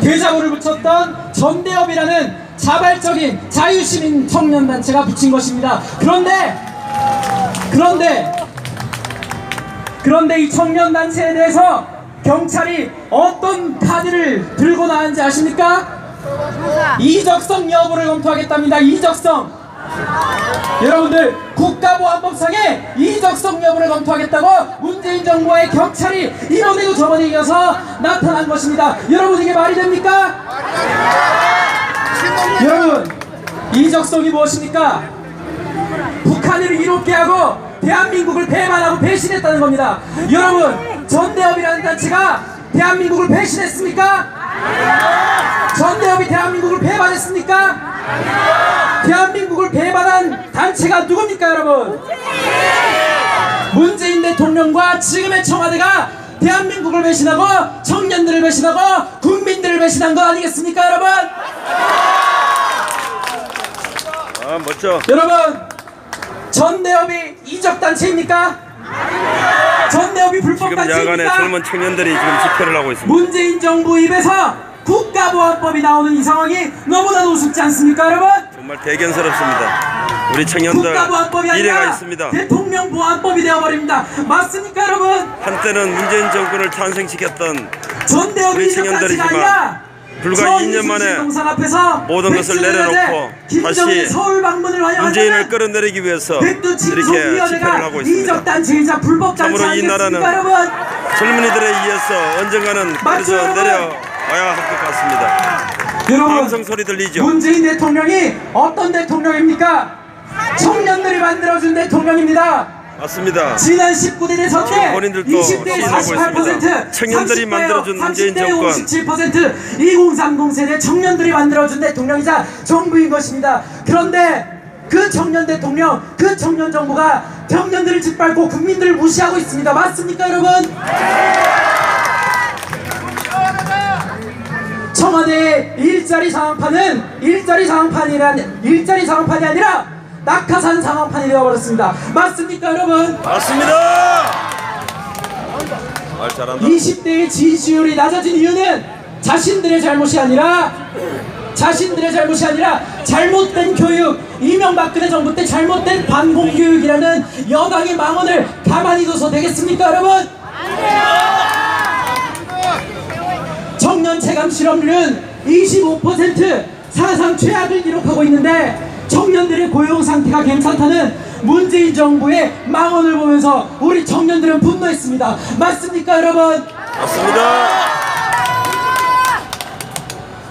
대자보를 붙였던 전대협이라는 자발적인 자유시민 청년단체가 붙인 것입니다. 그런데 그런데 그런데 이 청년단체에 대해서 경찰이 어떤 카드를 들고 나왔는지 아십니까? 이적성 여부를 검토하겠답니다. 이적성. 여러분들 국가보안법상에 이적성 여부를 검토하겠다고 문재인 정부와의 경찰이 이번에도 저번에 이겨서 나타난 것입니다. 여러분 이게 말이 됩니까? 여러분 이적성이 무엇입니까? 북한을 이롭게 하고 대한민국을 배반하고 배신했다는 겁니다. 여러분 전대협이라는 단체가 대한민국을 배신했습니까? 전대협이 대한민국을 배반했습니까? 대한민국을 배반한 단체가 누굽니까 여러분? 문재인 대통령과 지금의 청와대가 대한민국을 배신하고 청년들을 배신하고 국민들을 배신한 거 아니겠습니까 여러분? 아 멋져. 여러분 전대협이 이적 단체입니까? 전대협이 불법 지금 야간에? 젊은 청년들이 지금 집회를 하고 있습니다. 문재인 정부 입에서 국가보안법이 나오는 이 상황이 너무나도 우습지 않습니까 여러분? 정말 대견스럽습니다. 우리 청년들 미래가 있습니다. 대통령 보안법이 되어버립니다 맞습니까 여러분? 한때는 문재인 정권을 탄생시켰던 우리 단체가 청년들이지만 불과 저 2년 만에 앞에서 모든 것을 내려놓고 다시 서울 방문을 문재인을 끌어내리기 위해서 이렇게 집회를 하고 있습니다. 참으로 이 나라는 여러분? 젊은이들에 의해서 언젠가는 그래서? 내려 와야 할것 같습니다. 여러분 소리 들리죠? 문재인 대통령이 어떤 대통령입니까? 청년들이 만들어준 대통령입니다. 맞습니다. 지난 19대 대선 때 본인들도 20대 시인하고 48%, 있습니다. 청년들이 30대 만들어준 문재인 정권. 57%, 2030 세대 청년들이 만들어준 대통령이자 정부인 것입니다. 그런데 그 청년 대통령, 그 청년 정부가 청년들을 짓밟고 국민들을 무시하고 있습니다. 맞습니까, 여러분? 청와대의 일자리 상황판은 일자리 상황판이란 일자리 상황판이 아니라 낙하산 상황판이 되어버렸습니다. 맞습니까, 여러분? 맞습니다. 말 잘한다. 20대의 지지율이 낮아진 이유는 자신들의 잘못이 아니라 자신들의 잘못이 아니라 잘못된 교육 이명박근혜 정부 때 잘못된 반공교육이라는 여당의 망언을 가만히 둬서 되겠습니까 여러분? 청년 체감 실업률은 25% 사상 최악을 기록하고 있는데 청년들의 고용 상태가 괜찮다는 문재인 정부의 망언을 보면서 우리 청년들은 분노했습니다. 맞습니까, 여러분? 맞습니다.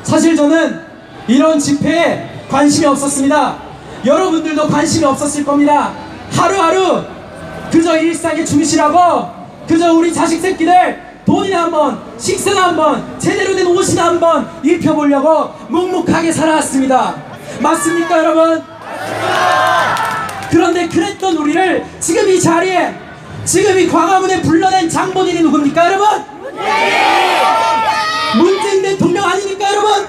사실 저는 이런 집회에 관심이 없었습니다. 여러분들도 관심이 없었을 겁니다. 하루하루 그저 일상에 충실하고 그저 우리 자식 새끼들 돈이나 한번 식사나 한번 제대로 된 옷이 나 한번 입혀보려고 묵묵하게 살아왔습니다. 맞습니까 여러분? 그런데 그랬던 우리를 지금 이 자리에 지금 이 광화문에 불러낸 장본인이 누굽니까 여러분? 문재인 대통령 아닙니까 여러분?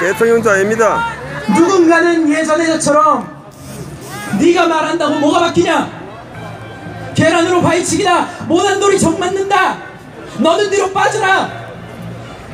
대통령도 아닙니다. 누군가는 예전에 저처럼 네가 말한다고 뭐가 바뀌냐 계란으로 바위치기다 모난돌이 정 맞는다 너는 뒤로 빠져라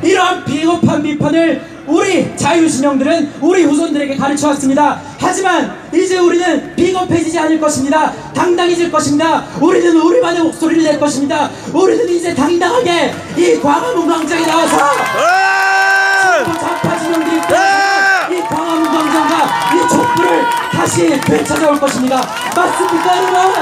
이러한 비겁한 비판을 우리 자유신형들은 우리 후손들에게 가르쳐 왔습니다 하지만 이제 우리는 비겁해지지 않을 것입니다 당당해질 것입니다 우리는 우리만의 목소리를 낼 것입니다 우리는 이제 당당하게 이 광화문 광장에 나와서 아! 좌파 진영들이 이 광화문 광장과 이 촛불을 다시 되찾아올 것입니다. 맞습니까, 여러분?